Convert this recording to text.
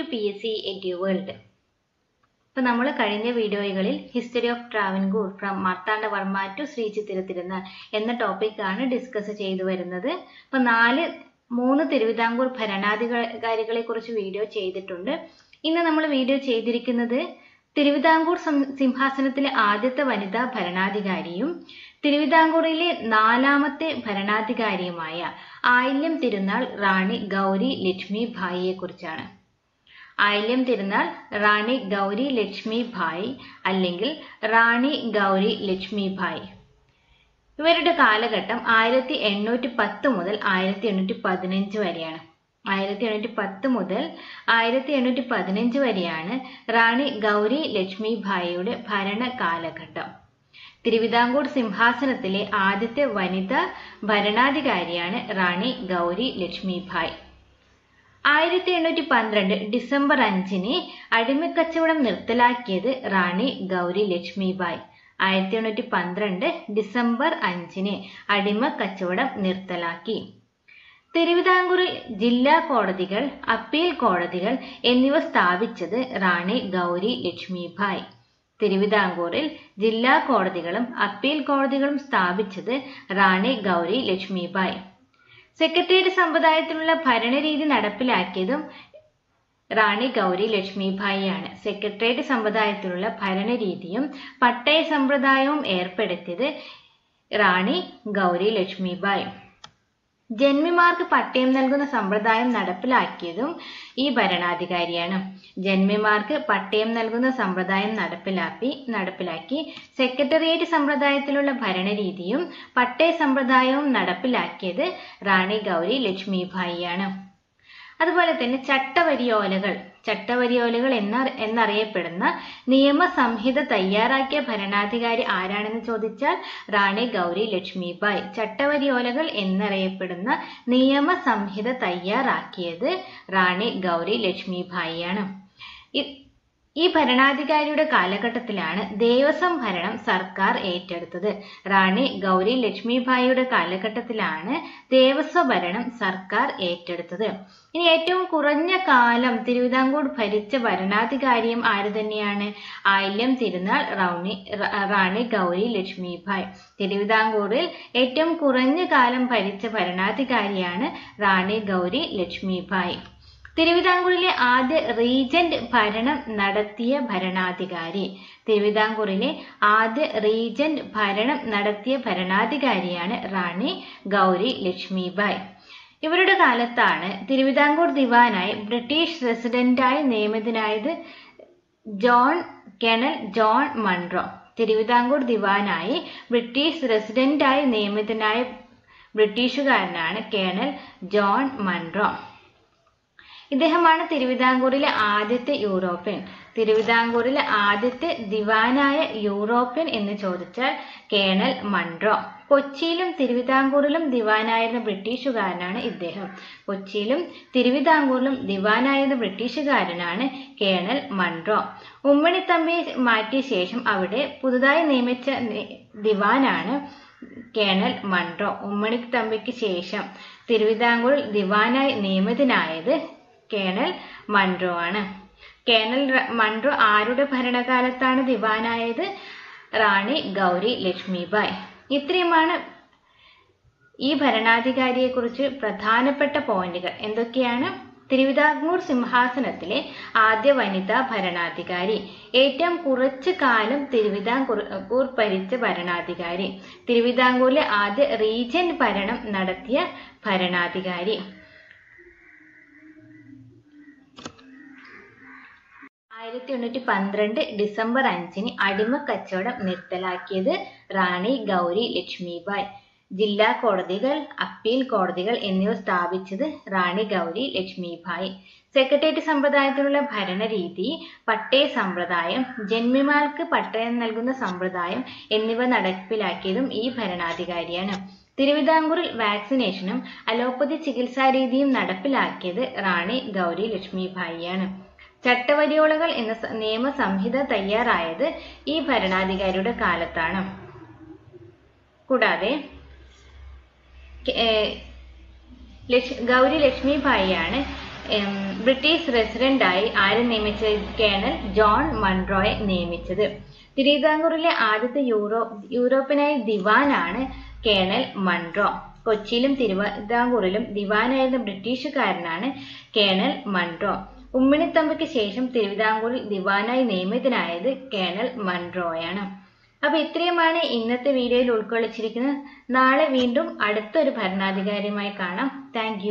To P S C edu world ഇപ്പം നമ്മൾ കഴിഞ്ഞ വീഡിയോകളിൽ history of Travancore from Marthandavarma to Sree എന്ന എന്ന ടോപ്പിക്കാണ് ഡിസ്കസ് ചെയ്തു വരുന്നത്. ഇപ്പം നാല് മൂന്ന് തിരുവിതാംകൂർ ഭരണാധികാരികളെ കുറിച്ച് വീഡിയോ ചെയ്തിട്ടുണ്ട്. ഇന്ന് നമ്മൾ വീഡിയോ ചെയ്തിരിക്കുന്നത് തിരുവിതാംകൂർ സിംഹാസനത്തിലെ ആദ്യത്തെ വനിതാ ഭരണാധികാരിയും തിരുവിതാംകൂറിലെ നാലാമത്തെ ഭരണാധികാരിയുമായ ആയില്യം തിരുനാൾ റാണി ഗൗരി ലക്ഷ്മി ഭായിയെ കുറിച്ചാണ് ആയില്യം തിരുനാൾ റാണി ഗൗരി ലക്ഷ്മി ഭായ് അല്ലെങ്കിൽ റാണി ഗൗരി ലക്ഷ്മി ഭായ്. ഇവരുടെ കാലഘട്ടം ആയിരത്തി എണ്ണൂറ്റി പത്ത് മുതൽ ആയിരത്തി എണ്ണൂറ്റി പതിനഞ്ച് വരെയാണ്. ആയിരത്തി എണ്ണൂറ്റി പത്ത് മുതൽ ആയിരത്തി എണ്ണൂറ്റി പതിനഞ്ച് വരെയാണ് റാണി ഗൗരി ലക്ഷ്മി ഭായിയുടെ ഭരണ കാലഘട്ടം. തിരുവിതാംകൂർ സിംഹാസനത്തിലെ ആദ്യത്തെ വനിതാ ഭരണാധികാരിയാണ് റാണി ഗൗരി ലക്ഷ്മി ഭായ്. ആയിരത്തി എണ്ണൂറ്റി പന്ത്രണ്ട് ഡിസംബർ അഞ്ചിന് അടിമക്കച്ചവടം നിർത്തലാക്കിയത് റാണി ഗൗരി ലക്ഷ്മിബായ്. ആയിരത്തി എണ്ണൂറ്റി പന്ത്രണ്ട് ഡിസംബർ അഞ്ചിന് അടിമ കച്ചവടം നിർത്തലാക്കി. തിരുവിതാംകൂറിൽ ജില്ലാ കോടതികൾ അപ്പീൽ കോടതികൾ എന്നിവ സ്ഥാപിച്ചത് റാണി ഗൗരി ലക്ഷ്മിഭായ് തിരുവിതാംകൂറിൽ ജില്ലാ കോടതികളും അപ്പീൽ കോടതികളും സ്ഥാപിച്ചത് റാണി ഗൗരി ലക്ഷ്മിഭായ് സെക്രട്ടേറിയറ്റ് സമ്പ്രദായത്തിലുള്ള ഭരണരീതി നടപ്പിലാക്കിയതും റാണി ഗൗരി ലക്ഷ്മിഭായിയാണ് സെക്രട്ടേറിയറ്റ് സമ്പ്രദായത്തിലുള്ള ഭരണരീതിയും പട്ടയ സമ്പ്രദായവും ഏർപ്പെടുത്തിയത് റാണി ഗൗരി ലക്ഷ്മിഭായ് ജന്മിമാർക്ക് പട്ടയം നൽകുന്ന സമ്പ്രദായം നടപ്പിലാക്കിയതും ഈ ഭരണാധികാരിയാണ്. ജന്മിമാർക്ക് പട്ടയം നൽകുന്ന സമ്പ്രദായം നടപ്പിലാക്കി നടപ്പിലാക്കി സെക്രട്ടേറിയറ്റ് സമ്പ്രദായത്തിലുള്ള ഭരണരീതിയും പട്ടയ സമ്പ്രദായവും നടപ്പിലാക്കിയത് റാണി ഗൗരി ലക്ഷ്മിഭായിയാണ് അതുപോലെ തന്നെ ചട്ടവരിയോലകൾ. ചട്ടവരിയോലകൾ എന്ന എന്നറിയപ്പെടുന്ന നിയമസംഹിത തയ്യാറാക്കിയ ഭരണാധികാരി ആരാണെന്ന് ചോദിച്ചാൽ റാണി ഗൗരി ലക്ഷ്മിബായ്. ചട്ടവരിയോലകൾ എന്നറിയപ്പെടുന്ന നിയമസംഹിത തയ്യാറാക്കിയത് റാണി ഗൗരി ലക്ഷ്മിഭായിയാണ് ഈ ഭരണാധികാരിയുടെ കാലഘട്ടത്തിലാണ് ദേവസ്വം ഭരണം സർക്കാർ ഏറ്റെടുത്തത്. റാണി ഗൗരി ലക്ഷ്മിഭായിയുടെ കാലഘട്ടത്തിലാണ് ദേവസ്വ ഭരണം സർക്കാർ ഏറ്റെടുത്തത്. ഇനി ഏറ്റവും കുറഞ്ഞ കാലം തിരുവിതാംകൂർ ഭരിച്ച ഭരണാധികാരിയും ആര് തന്നെയാണ്? ആയില്യം തിരുനാൾ റൗണി റാണി ഗൗരി ലക്ഷ്മിഭായ്. തിരുവിതാംകൂറിൽ ഏറ്റവും കുറഞ്ഞ കാലം ഭരിച്ച ഭരണാധികാരിയാണ് റാണി ഗൗരി ലക്ഷ്മിഭായ്. തിരുവിതാംകൂറിലെ ആദ്യ റീജന്റ് ഭരണം നടത്തിയ ഭരണാധികാരി. തിരുവിതാംകൂറിലെ ആദ്യ റീജന്റ് ഭരണം നടത്തിയ ഭരണാധികാരിയാണ് റാണി ഗൗരി ലക്ഷ്മിബായ്. ഇവരുടെ കാലത്താണ് തിരുവിതാംകൂർ ദിവാനായി ബ്രിട്ടീഷ് റെസിഡന്റായി നിയമിതനായത് John colonel John Munro. Thiruvithamkoor ദിവാനായി British റെസിഡന്റായി നിയമിതനായ ബ്രിട്ടീഷുകാരനാണ് കേണൽ ജോൺ മൺറോ. ഇദ്ദേഹമാണ് തിരുവിതാംകൂറിലെ ആദ്യത്തെ യൂറോപ്യൻ. തിരുവിതാംകൂറിലെ ആദ്യത്തെ ദിവാനായ യൂറോപ്യൻ എന്ന് ചോദിച്ചാൽ കേണൽ മൺറോ. കൊച്ചിയിലും തിരുവിതാംകൂറിലും ദിവാനായിരുന്ന ബ്രിട്ടീഷുകാരനാണ് ഇദ്ദേഹം. കൊച്ചിയിലും തിരുവിതാംകൂറിലും ദിവാനായിരുന്ന ബ്രിട്ടീഷുകാരനാണ് കേണൽ മൺറോ. ഉമ്മണിത്തമ്പിയെ മാറ്റിയ ശേഷം അവിടെ പുതുതായി നിയമിച്ച ദിവാനാണ് കേണൽ മൺറോ. ഉമ്മണിത്തമ്പിക്ക് ശേഷം തിരുവിതാംകൂർ ദിവാനായി നിയമിതനായത് കേണൽ മൺറോ ആണ്. കേണൽ മൺറോ ആരുടെ ഭരണകാലത്താണ് ദിവാനായത്? റാണി ഗൗരി ലക്ഷ്മിബായ്. ഇത്രയുമാണ് ഈ ഭരണാധികാരിയെ കുറിച്ച് പ്രധാനപ്പെട്ട പോയിന്റുകൾ. എന്തൊക്കെയാണ്? തിരുവിതാംകൂർ സിംഹാസനത്തിലെ ആദ്യ വനിതാ ഭരണാധികാരി. ഏറ്റവും കുറച്ചു കാലം തിരുവിതാംകൂർ ഭരിച്ച ഭരണാധികാരി. തിരുവിതാംകൂറിലെ ആദ്യ റീജന്റ് ഭരണം നടത്തിയ ഭരണാധികാരി. ആയിരത്തി എണ്ണൂറ്റി പന്ത്രണ്ട് ഡിസംബർ അഞ്ചിന് അടിമ കച്ചവടം നിർത്തലാക്കിയത് റാണി ഗൗരി ലക്ഷ്മിബായ് ജില്ലാ കോടതികൾ അപ്പീൽ കോടതികൾ എന്നിവ സ്ഥാപിച്ചത് റാണി ഗൗരി ലക്ഷ്മിഭായ് സെക്രട്ടേറിയറ്റ് സമ്പ്രദായത്തിലുള്ള ഭരണരീതി പട്ടയ സമ്പ്രദായം ജന്മിമാർക്ക് പട്ടയം നൽകുന്ന സമ്പ്രദായം എന്നിവ നടപ്പിലാക്കിയതും ഈ ഭരണാധികാരിയാണ്. തിരുവിതാംകൂറിൽ വാക്സിനേഷനും അലോപ്പതി ചികിത്സാ രീതിയും നടപ്പിലാക്കിയത് റാണി ഗൗരി ലക്ഷ്മിഭായിയാണ് ചട്ടവരിയോളകൾ എന്ന നിയമസംഹിത തയ്യാറായത് ഈ ഭരണാധികാരിയുടെ കാലത്താണ്. കൂടാതെ ഗൗരി ലക്ഷ്മിഭായിയാണ് ഭായിയാണ് ബ്രിട്ടീഷ് റെസിഡന്റായി ആരെ നിയമിച്ച കേണൽ ജോൺ മൺറോയെ നിയമിച്ചത്. തിരുവിതാംകൂറിലെ ആദ്യത്തെ യൂറോ യൂറോപ്യനായ ദിവാനാണ് കേണൽ മൺറോ. കൊച്ചിയിലും തിരുവിതാംകൂറിലും ദിവാനായിരുന്ന ബ്രിട്ടീഷുകാരനാണ് കേണൽ മൺട്രോ ഉമ്മിണിത്തമ്പയ്ക്ക് ശേഷം തിരുവിതാംകൂറിൽ ദിവാനായി നിയമിതനായത് കേണൽ മൺട്രോയാണ് അപ്പൊ ഇത്രയുമാണ് ഇന്നത്തെ വീഡിയോയിൽ ഉൾക്കൊള്ളിച്ചിരിക്കുന്നത്. നാളെ വീണ്ടും അടുത്തൊരു ഭരണാധികാരിയുമായി കാണാം. താങ്ക്